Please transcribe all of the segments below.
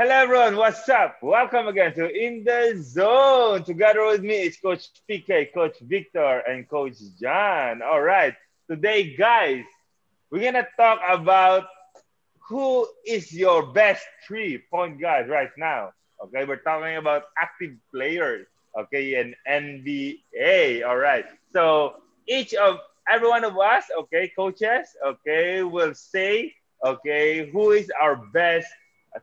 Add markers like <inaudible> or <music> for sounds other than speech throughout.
Hello everyone, what's up? Welcome again to In the Zone. Together with me is Coach PK, Coach Victor, and Coach John. All right, today, guys, we're gonna talk about who is your best three point guard right now. Okay, we're talking about active players. Okay, in NBA. All right, so each of every one of us, okay, coaches, okay, will say, okay, who is our best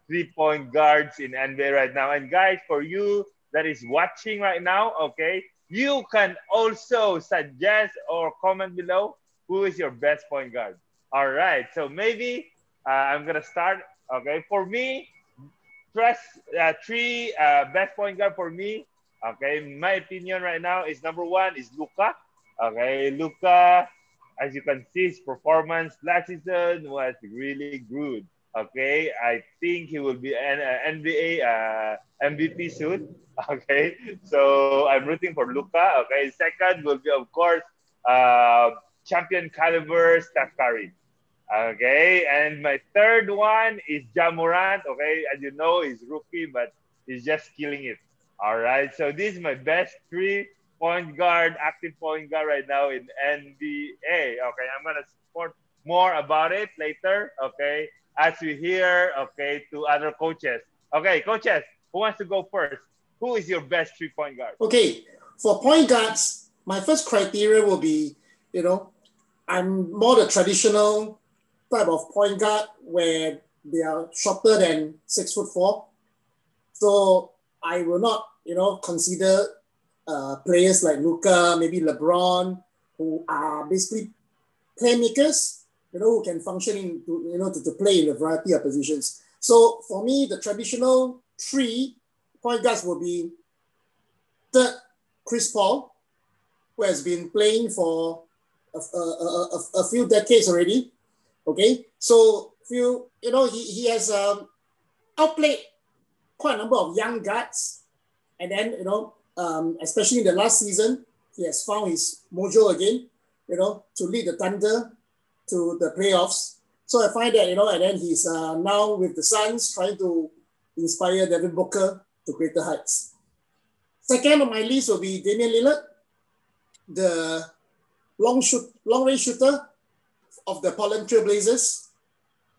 three point guards in NBA right now. And guys, for you that is watching right now, okay, you can also suggest or comment below who is your best point guard. All right, so maybe uh, I'm gonna start. Okay, for me, press uh, three uh, best point guard for me. Okay, my opinion right now is number one is Luka. Okay, Luka, as you can see, his performance last season was really good. Okay, I think he will be an uh, NBA uh, MVP soon. <laughs> Okay, so I'm rooting for Luka. Okay, second will be of course uh, champion caliber Steph Curry. Okay, and my third one is Ja Morant. Okay, as you know, he's rookie, but he's just killing it. All right, so this is my best three point guard, active point guard right now in NBA. Okay, I'm gonna support more about it later. Okay, as we hear, okay, to other coaches. Okay, coaches, who wants to go first? Who is your best three point guard? Okay, for point guards, my first criteria will be, you know, I'm more the traditional type of point guard where they are shorter than six foot four. So I will not, you know, consider uh, players like Luka, maybe LeBron, who are basically playmakers you know, who can function in, to, you know, to, to play in a variety of positions. So for me, the traditional three point guards will be third, Chris Paul, who has been playing for a, a, a, a few decades already. Okay, so few, you know, he, he has um, outplayed quite a number of young guards. And then, you know, um, especially in the last season, he has found his mojo again, you know, to lead the Thunder to the playoffs. So I find that, you know, and then he's uh, now with the Suns trying to inspire Devin Booker to greater heights. Second on my list will be Damian Lillard, the long shoot, long range shooter of the Portland Trailblazers.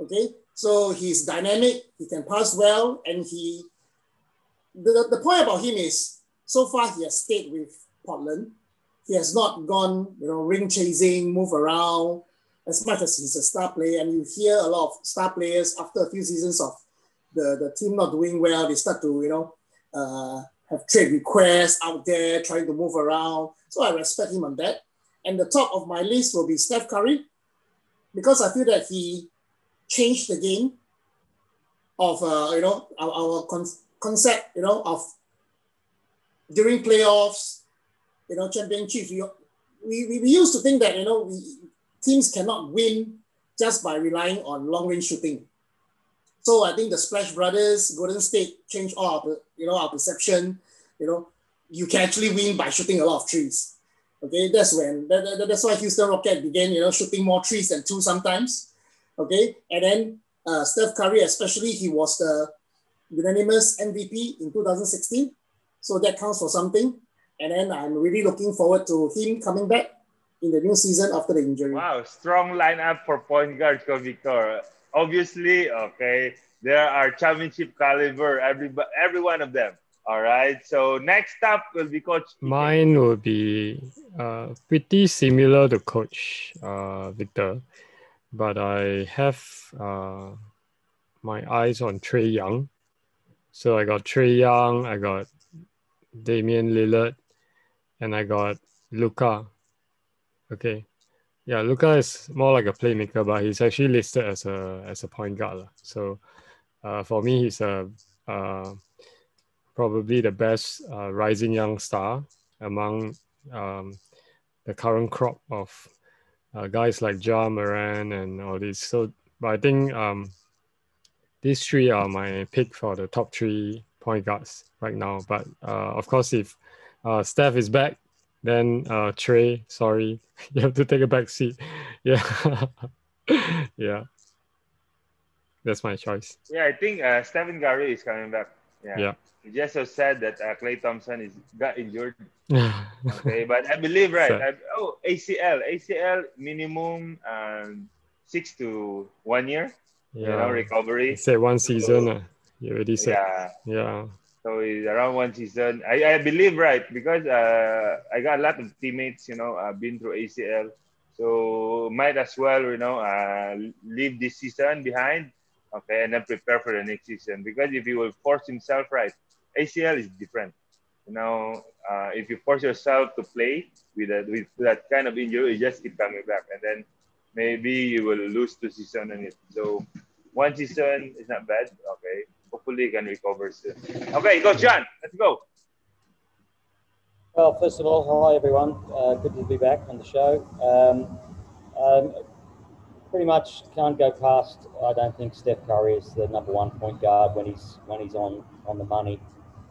Okay, so he's dynamic, he can pass well, and he. The, the point about him is so far he has stayed with Portland. He has not gone, you know, ring chasing, move around, as much as he's a star player, and you hear a lot of star players after a few seasons of the, the team not doing well, they start to, you know, uh, have trade requests out there, trying to move around. So I respect him on that. And the top of my list will be Steph Curry, because I feel that he changed the game of, uh, you know, our, our con- concept, you know, of during playoffs, you know, championships. We, we, we used to think that, you know, we, teams cannot win just by relying on long range shooting. So I think the Splash Brothers, Golden State changed all our, you know, our perception. You know, you can actually win by shooting a lot of trees. Okay, that's when that, that, that's why Houston Rocket began, you know, shooting more trees than two sometimes. Okay, and then uh, Steph Curry, especially, he was the unanimous MVP in 2016. So that counts for something. And then I'm really looking forward to him coming back in the new season after the injury. Wow, strong lineup for point guard, Victor. Obviously, okay, there are championship caliber, every every one of them. All right. So next up will be Coach. Mine will be uh, pretty similar to Coach uh, Victor, but I have uh, my eyes on Trae Young. So I got Trae Young, I got Damian Lillard, and I got Luka. Okay. Yeah, Luka is more like a playmaker, but he's actually listed as a as a point guard. So uh, for me, he's a uh, probably the best uh, rising young star among um, the current crop of uh, guys like Ja Morant and all these. So, but I think um, these three are my pick for the top three point guards right now. But uh, of course, if uh, Steph is back, then uh, Trae, sorry, <laughs> you have to take a back seat. <laughs> Yeah, <laughs> yeah. that's my choice. Yeah, I think uh, Stephen Curry is coming back. Yeah. Yeah. It's just so sad that uh, Klay Thompson is got injured. Okay, but I believe right. I, oh, ACL, ACL minimum um, six to one year. You know, yeah. recovery. Said one season. Uh, you already said. Yeah. Yeah. So it's around one season. I, I believe right because uh, I got a lot of teammates, you know, uh, been through ACL. So might as well, you know, uh, leave this season behind, okay, and then prepare for the next season. Because if he will force himself right, ACL is different. You know, uh, if you force yourself to play with that with that kind of injury, you just keep coming back, and then maybe you will lose two season on it. So one season is not bad. Okay, hopefully you can recover soon. Okay, go John. Let's go. Well, first of all, hi everyone. Uh, good to be back on the show. Um, um, pretty much can't go past. I don't think Steph Curry is the number one point guard when he's when he's on on the money.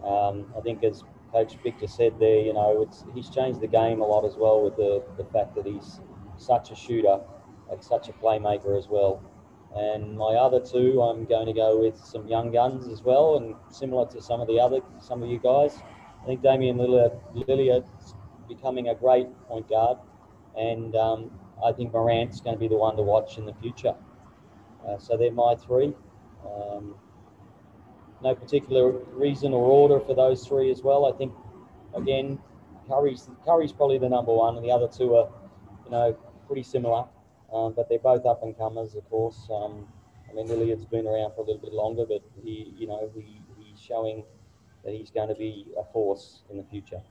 Um, I think as Coach Victor said there, you know, it's he's changed the game a lot as well with the the fact that he's such a shooter and such a playmaker as well. And my other two, I'm going to go with some young guns as well, and similar to some of the other some of you guys. I think Damian Lillard, Lilliard's becoming a great point guard, and um, I think Morant's going to be the one to watch in the future. Uh, so they're my three. Um, no particular reason or order for those three as well. I think again, Curry's Curry's probably the number one, and the other two are, you know, pretty similar, um, but they're both up and comers, of course. Um, I mean, Lilliard's been around for a little bit longer, but he, you know, he, he's showing that he's going to be a force in the future.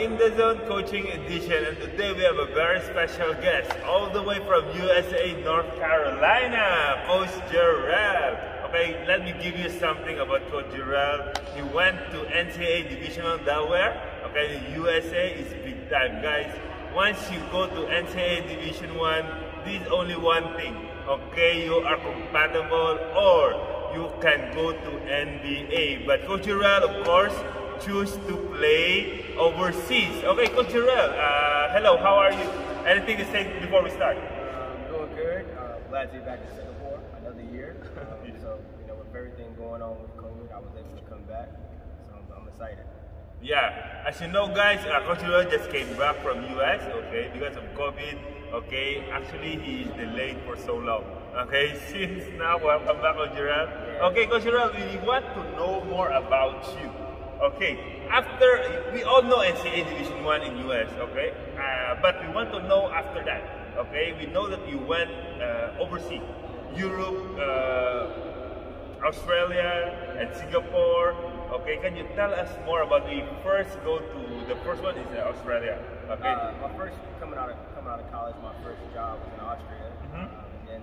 In the Zone Coaching Edition and today we have a very special guest all the way from USA, North Carolina, Coach Jerel. Okay, let me give you something about Coach Jerel. He went to NCAA Divisional Delaware. Okay, the USA is big time guys. Once you go to NCAA Division 1, this is only one thing. Okay, you are compatible or you can go to NBA. But Coach Jerel, of course, choose to play overseas. Okay, Coach Jerel, uh, hello, how are you? Anything to say before we start? I'm doing good. Uh, glad to be back in Singapore another year. Um, <laughs> so, you know, with everything going on with COVID, I was able to come back. So I'm, I'm excited. Yeah, as you know, guys, uh, Coach Jerel just came back from US, okay, because of COVID. Okay, actually, he is delayed for so long. Okay, <laughs> since now, welcome back, Coach Jerel. Okay, Coach Jerel, we want to know more about you. Okay, after we all know NCAA Division One in US, okay, uh, but we want to know after that. Okay, we know that you went uh, overseas, Europe, uh, Australia, and Singapore. Okay, can you tell us more about the first go to the first one is uh, Australia. Okay. Uh, my first coming out of coming out of college, my first job was in Austria, Mhm. um, and then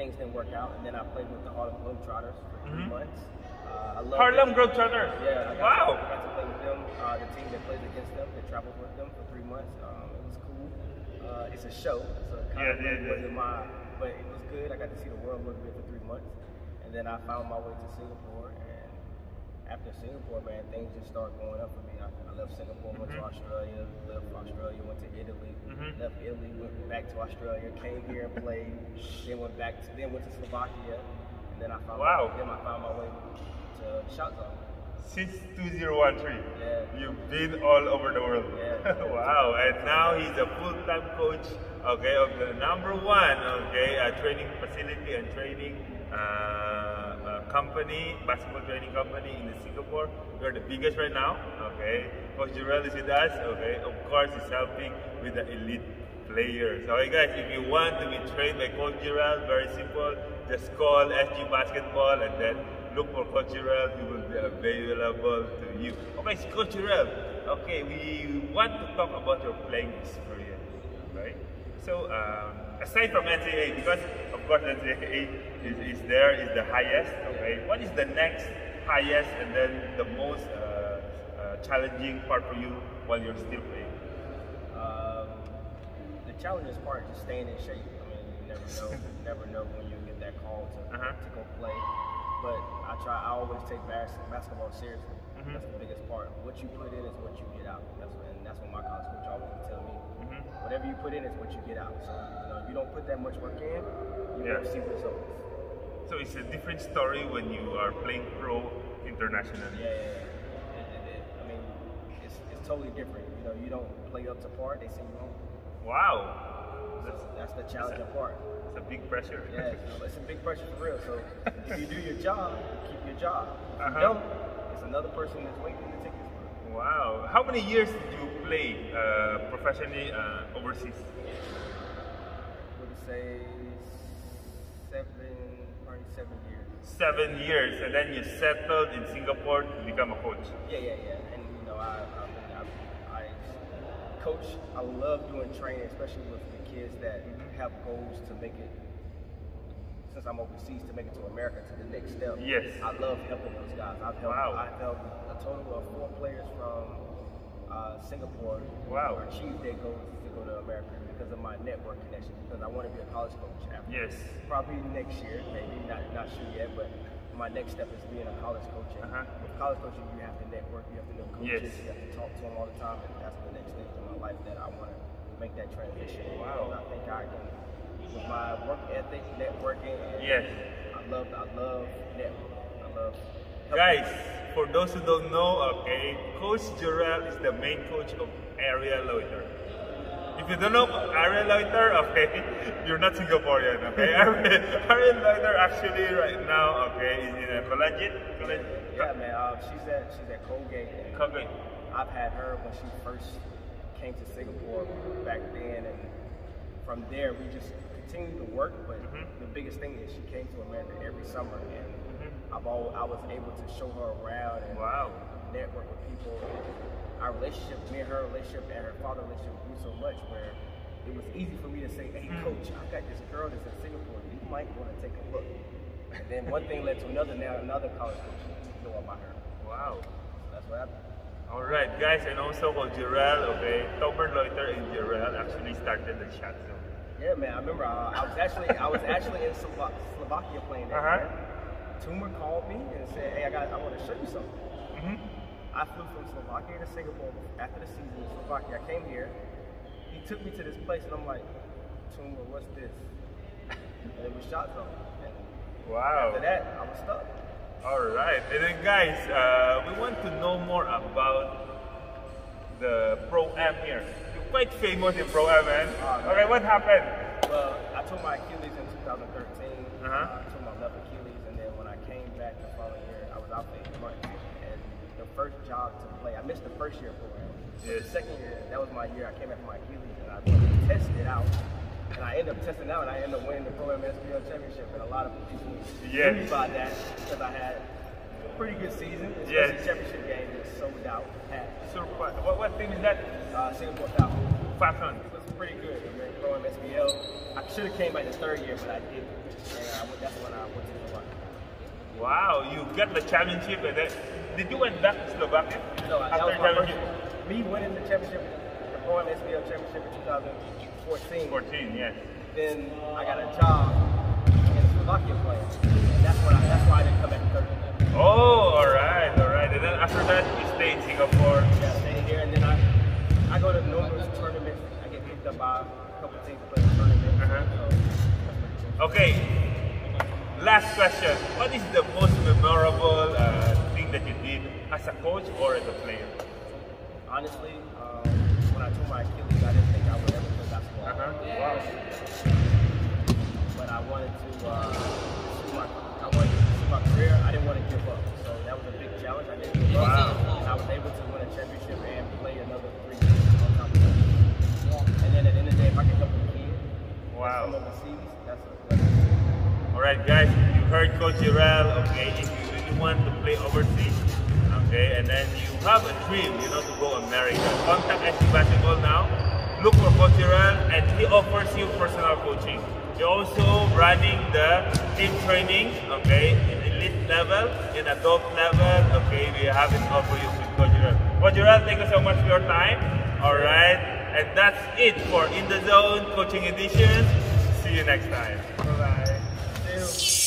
things didn't work out, and then I played with the Harlem Globetrotters for 3 Mhm. months. Uh, Harlem it. Globetrotters. Yeah, I got, Wow. to, I got to play with them. Uh, the team that plays against them, that travels with them for three months. Um, it was cool. Uh, it's a show, so it kind Yeah, of yeah, wasn't my. But it was good. I got to see the world a little bit for three months, and then I found my way to Singapore. And after Singapore, man, things just started going up for me. I, I left Singapore, went Mm-hmm. to Australia, left Australia, went to Italy, Mhm. left Italy, went back to Australia, came here and played, then went back, to, then went to Slovakia, and then I found Wow. my, then I found my way zone. Since 2013, Yeah. you've been all over the world. Yeah. <laughs> wow, and now he's a full-time coach, okay, of the number one, okay, uh, training facility and training uh, uh, company, basketball training company in Singapore. We're the biggest right now, okay. Coach Jerel is with us, okay. Of course, he's helping with the elite players. Okay, guys, if you want to be trained by Coach Jerel, very simple. Just call SG Basketball and then look for Jerel. He will be available to you. Okay, so Coach Jerel. Okay, we want to talk about your playing experience, right? So, um, aside from NCAA, because of course NCAA is, is there, is the highest. Okay, what is the next highest and then the most uh, uh, challenging part for you while you're still playing? Um, the challenging part is just staying in shape. I mean, you never know, <laughs> you never know when you get that call to, Uh-huh. to go play. But I try. I always take bas- basketball seriously. Mhm. That's the biggest part. What you put in is what you get out. That's what, and that's what my college coach always would tell me. Mhm. Whatever you put in is what you get out. So you know, if you don't put that much work in, you Yeah. won't see results. So it's a different story when you are playing pro internationally. Yeah, yeah, yeah. It, it, it, I mean, it's, it's totally different. You know, you don't play up to par. They send you home. Wow, So that's the challenging part. it's a big pressure. Yeah, it's a big pressure for real. So if you do your job, keep your job. If Uh-huh. you don't, it's another person that's waiting to take spot. wow. How many years did you play uh, professionally uh, overseas? Would say seven, probably seven years. Seven years, and then you settled in Singapore to become a coach. Yeah, yeah, yeah. And you know, I, I, I, I coach. I love doing training, especially with the kids that have goals to make it. Since I'm overseas, to make it to America to the next step. Yes. I love helping those guys. I've helped. Wow. I've helped a total of four players from uh, Singapore Wow. achieve their goals to go to America because of my network connection. Because I want to be a college coach. After Yes. probably next year, maybe not not sure yet, but my next step is being a college coach. And Uh-huh. With college coaching, you have to network, you have to know coaches, Yes. you have to talk to them all the time, and that's the next stage in my life that I want to make that transition. Wow. And I think I can, with my work ethic, networking, Yes. I love I love network. I love Guys, people. for those who don't know, okay, Coach Jerel is the main coach of Ariel Loiter. If you don't know Ariel Loiter, <laughs> okay, you're not Singaporean, okay? <laughs> <laughs> Ariel Loiter actually right now, okay, is in a collegiate, collegiate, Yeah, man. Um, she's at she's at Colgate. Colgate. I've had her when she first came to Singapore back then, and from there we just continued to work. But Mhm. the biggest thing is she came to America every summer, and Mhm. I've all I was able to show her around and Wow. network with people. Our relationship, me and her relationship, and her father relationship grew so much where it was easy for me to say, "Hey, Mm. coach, I've got this girl that's in Singapore. You might want to take a look." And then one thing led to another. Now another college coach know about her. Wow. That's what happened. All right, guys, and also for Jerel, okay, Tomer Loiter and Jerel actually started the chat zone. Yeah, man. I remember uh, I was actually I was actually in Slova- Slovakia playing that Uh-huh. Tomer called me and said, "Hey, I got I want to show you something." Mhm. I flew from Slovakia to Singapore after the season in Slovakia. I came here. He took me to this place, and I'm like, "Tomer, what's this?" And it was shot zone. And Wow. after that, I was stuck. All right, and then guys, uh, we want to know more about the Pro Am here. You're quite famous in Pro Am, man. Oh, Okay, man. what happened? Well, I tore my Achilles in 2013. Uh-huh. I tore my left Achilles, and then when I came back the following year, I was out for eight months. And the first job to play, I missed the first year program. But Yes. The second year, that was my year. I came back from my Achilles, and I tested out. And I end up testing out, and I end up winning the Pro Am SBL championship. And a lot of people Yes. knew about that because I had a pretty good season. Especially Yes. championship game sold out. Had So, what, what, team is that? uh, Singapore Falcons. Falcon. It was pretty good. I mean, Pro Am SBL. I should have came back the third year, but I didn't. And I went, that's when I went to Slovakia. Wow, you got the championship, and then did you went back to Slovakia So uh, that was my first? Me winning the championship, the Pro won the SBL championship in 2014. 14, yes. Then I got a job in Slovakia playing. And that's when I, that's why I didn't come back to Turkey. Oh, all right, all right. And then after that, you stay in Singapore. Yeah, staying here, and then I I go to numerous tournaments. I get picked up by a couple teams to play the tournament. Uh-huh. So, that's pretty cool. Okay. Last question. What is the most memorable uh, thing that you did as a coach or as a player? honestly, um, when I tore my Achilles, I didn't think I would ever play basketball. Wow. But I wanted to uh, I wanted to my career. I didn't want to give up, so that was a big challenge. I didn't and I was able to win a championship and play another three. And then at the end of the day, if I can. All right, guys, you heard Coach Jerel. Okay, if you really want to play overseas, okay, and then you have a dream, you know, to go America, contact SG Basketball now. Look for Coach and he offers you personal coaching. You're also running the team training, okay, in elite level, in adult level, okay. We have it for you with. Coach Jerel, thank you so much for your time. All right, and that's it for In the Zone Coaching Edition. See you next time. Bye bye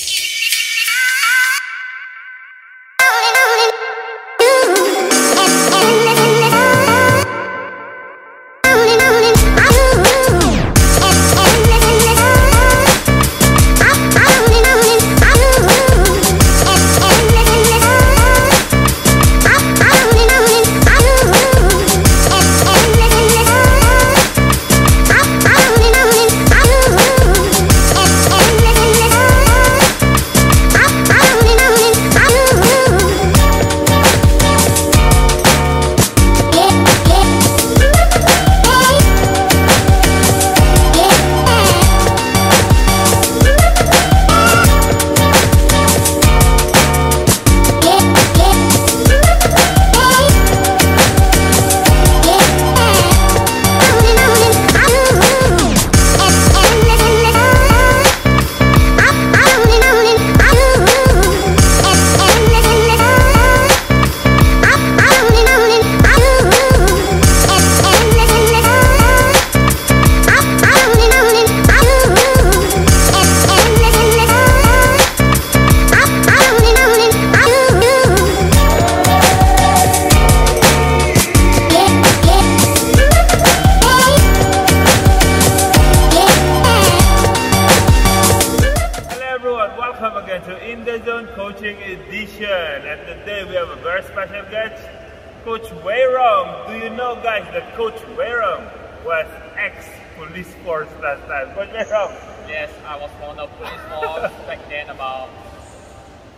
Coach Weirong. Do you know guys that Coach Weirong was ex-police force last time? Coach Weirong, Yes, I was on the police force <laughs> back then about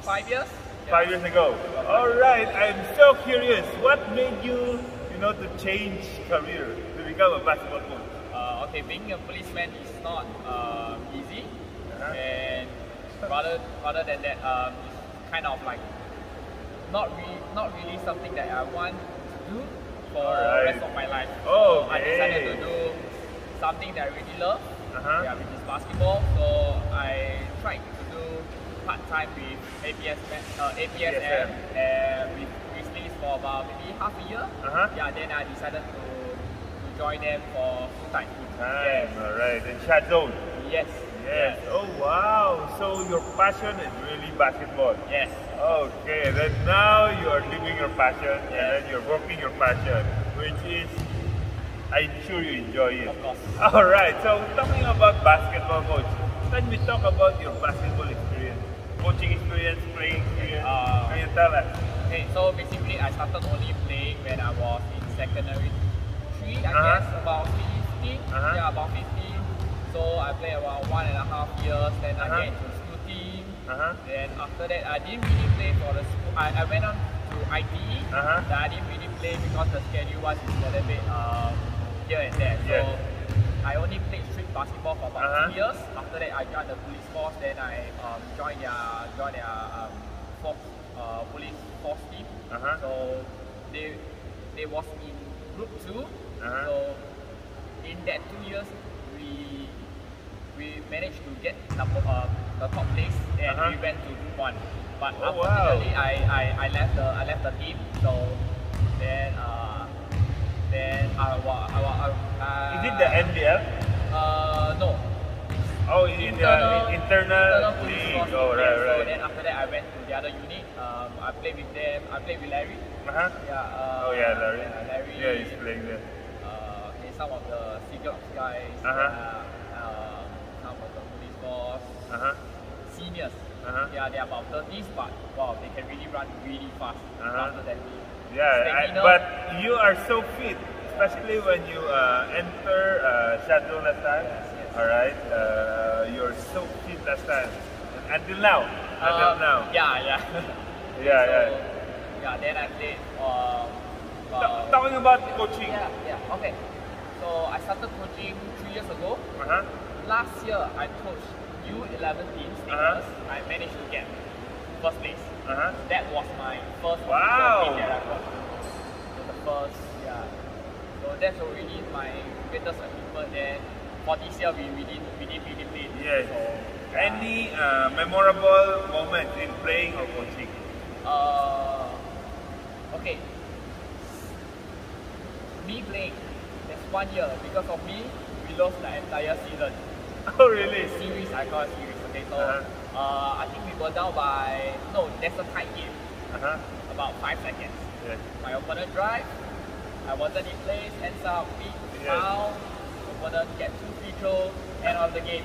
five years. five years ago. Alright, I'm so curious, what made you, you know, to change career, to become a basketball coach? Uh, okay, being a policeman is not uh, easy, Uh-huh. and rather rather than that, um, it's kind of like not re- not really something that I want to do for Alright. the rest of my life. So I decided to do something that I really love, Uh-huh. yeah, which is basketball. So I tried to do part time with APS, uh, APSM and with Grizzlies for about maybe half a year. Uh-huh. Yeah, then I decided to, to join them for full time. Time, alright, in chat zone. Yes. Yes. Oh wow. So your passion is really basketball. Yes. Okay. Then now you are living your passion and then you're working your passion, which is I'm sure you enjoy it. Of course. <laughs> All right. So talking about basketball, coach. Can we talk about your basketball experience, coaching experience, playing experience? Uh, Can you tell us? Okay, so basically I started only playing when I was in secondary three, I Uh-huh. guess, about 15. Uh-huh. Yeah, about 15. So I played about one and a half years, then Uh-huh. I get into school team. Uh-huh. Then after that, I didn't really play for the school. I, I went on to ITE. Uh-huh. Then I didn't really play because the schedule was a little bit um, here and there. So Yes. I only played street basketball for about Uh-huh. two years. After that, I joined the police force. Then I um, joined their joined their um, force, uh, police force team. Uh-huh. So they they was in group 2 Uh-huh. So in that two years, we we managed to get number uh, the top place and Uh-huh. we went to group one. But Oh, wow. unfortunately, I, I, I left the I left the team. So then uh, Then I I uh, Is it the NBL? Uh, no. Oh, in the internal, internal league. Oh, right, right. So then after that, I went to the other unit. Um, I played with them. I played with Larry. Uh-huh. Yeah. Uh, Oh, yeah, Larry. Yeah, Larry. Yeah, he's playing there. Uh, okay, some of the secret guys. Uh-huh. Uh, boss. Uh-huh. Seniors. Uh-huh. Yeah, they're about 30s, but wow, they can really run really fast. Uh-huh. Faster than me. Yeah, I, but you are so fit, especially when you uh, enter uh, Shadow last time. Yes, yes. All right, uh, you're so fit last time. Until now, until Uh, now. Yeah, yeah. <laughs> Yeah, so, yeah. Yeah, then I played. Um, uh, talking about coaching. Yeah, yeah. Okay. So I started coaching three years ago. Uh-huh. Last year I coached U11 teams. Uh-huh. I managed to get first place. Uh-huh. That was my first Wow. official that I got. So the first, yeah. So that's already my greatest achievement. Then for this year we, we didn't we didn't really play. Yes. So, yeah. Any uh, memorable moment in playing or coaching? Uh, okay. Me playing. There's one year because of me, we lost the entire season. <laughs> Oh, really? Series, I call it series. Okay, so Uh-huh. uh, I think we were down by no, that's a tight game, Uh-huh. about five seconds. Yes. My opponent drive, I wasn't in place, hands up, beat, foul. Opponent get two free throw, end of the game,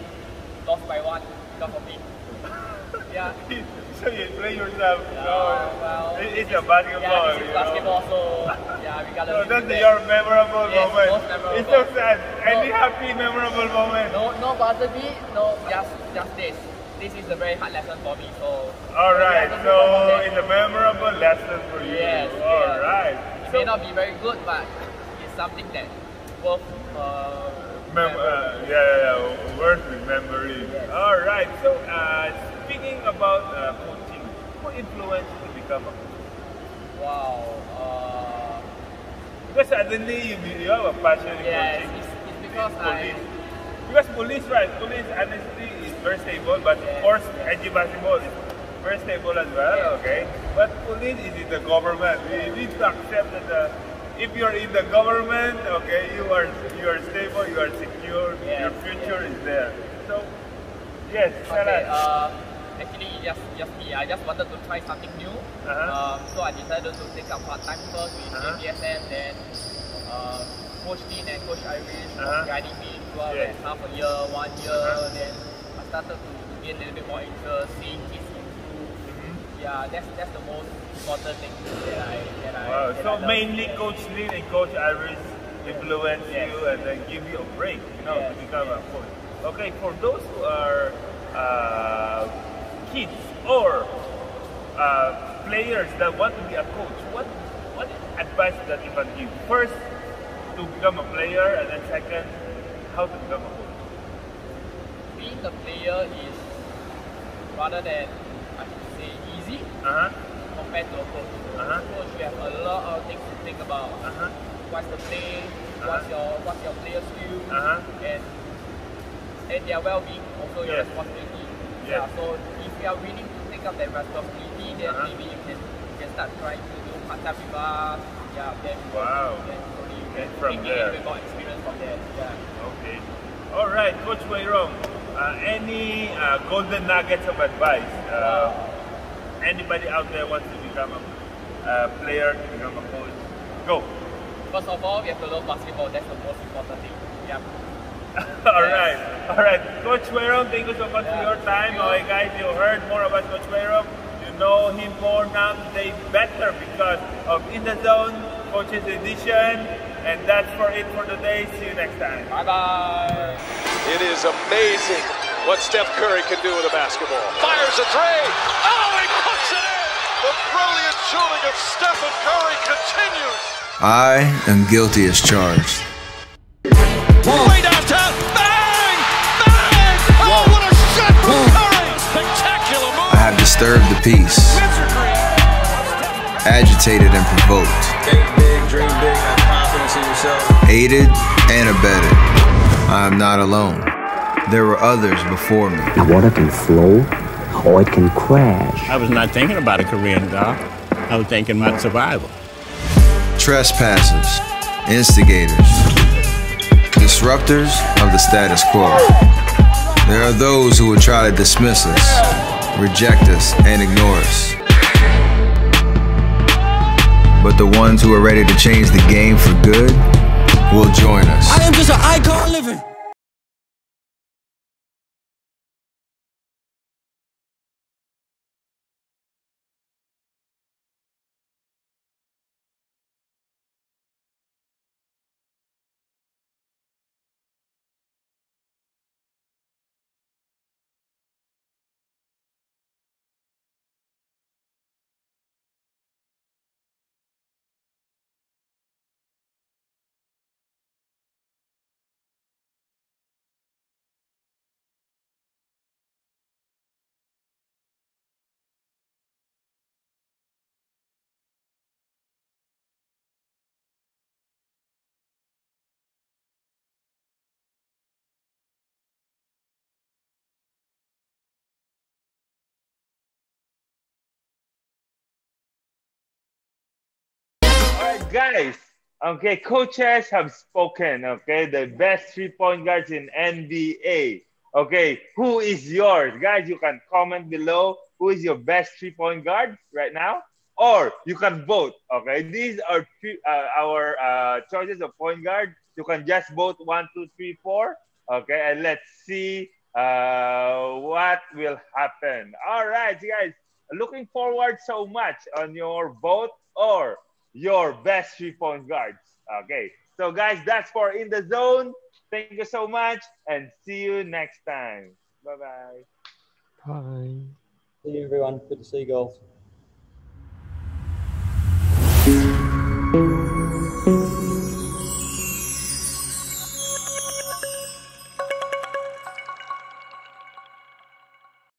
lost by one because of me. <laughs> yeah. <laughs> so you play yourself. Yeah, no, well, it- it's a basketball. Yeah, this is know. basketball, so yeah, we gotta. <laughs> So that's your memorable Yes, moment. most memorable. It's so sad. Any happy memorable moment? No, no buzzer beat, no, just just this. This is a very hard lesson for me. So. All right. So it's a memorable lesson for you. Yes. All right. It may not be very good, but it's something that worth. Uh, Mem- uh, yeah, yeah, yeah, worth remembering. Yes. All right. So uh, speaking about uh, coaching, who influenced you to become a coach? wow. Uh, Because suddenly you, you have a passion in yes, coaching. it's, it's because in I. police. Because police, right? Police honestly is very stable, but of course, edgy basketball is very stable as well. Yes. Okay, but police is in the government. We need to accept that the, if you're in the government, okay, you are you are stable, you are secure, Yes. your future is there. So, yes, Okay, uh, actually, just just me. I just wanted to try something new. Uh-huh. Um, so I decided to take up part time first with Uh-huh. APSM, then uh, Coach Dean and Coach Irish Uh-huh. was guiding me throughout Yes. that half a year, one year. Uh-huh. Then I started to gain a little bit more interest, seeing kids improve. Mhm. Yeah, that's that's the most important thing that I that I. Wow. So I mainly Coach Lin and Coach Iris influence Yes. you and then give you a break, you know, to become yes. a coach. Okay, for those who are uh, kids or uh, players that want to be a coach, what what advice that you can give? First, to become a player, and then second, how to become a coach. being a player is rather than I should say easy Uh huh. compared to a coach. Uh-huh. Coach, you have a lot of things to think about. Uh huh. what's the play, what's Uh-huh. your what's your player skill, Uh-huh. and and their well-being also your Yes. responsibility. Yeah. So if you are willing to take up that responsibility, then Uh-huh. maybe you can you can start trying to do part time with us. Yeah. Then Wow. Then you can And from there. more experience from there. Yeah. Okay. All right, Coach Weirong. Uh, any uh, golden nuggets of advice? Uh, anybody out there wants to become a uh, player, to become a coach? Go. First of all, we have to love basketball. That's the most important thing. Yeah. <laughs> all right, all right. Coach Weirong, thank you so much for your time. thank you. Okay, guys, you heard more about Coach Weirong. You know him more now today better because of In the Zone Coach's Edition. And that's for it for today. See you next time. Bye bye. It is amazing what Steph Curry can do with a basketball. Fires a three. Oh, he puts it in. The brilliant shooting of Stephen Curry continues. I am guilty as charged. Way downtown. Bang! Bang! Oh, what a shot from Curry! Spectacular move. I have disturbed the peace, agitated and provoked, Think big, dream big, have confidence in yourself. aided and abetted. I am not alone. There were others before me. The water can flow or it can crash. I was not thinking about a career in golf. I was thinking about survival. Trespassers, instigators, disruptors of the status quo. There are those who will try to dismiss us, reject us, and ignore us. But the ones who are ready to change the game for good will join us. I am just an icon living. Guys, okay, coaches have spoken, okay, the best three-point guards in NBA. Okay, who is yours? Guys, you can comment below who is your best three-point guard right now, or you can vote, okay? These are three, uh, our uh, choices of point guard. You can just vote one, two, three, four, okay? And let's see uh, what will happen. All right, guys, looking forward so much on your vote or your best three point guards. Okay. So, guys, that's for In the Zone. Thank you so much and see you next time. Bye bye. Bye. See you, everyone. Good to see you guys.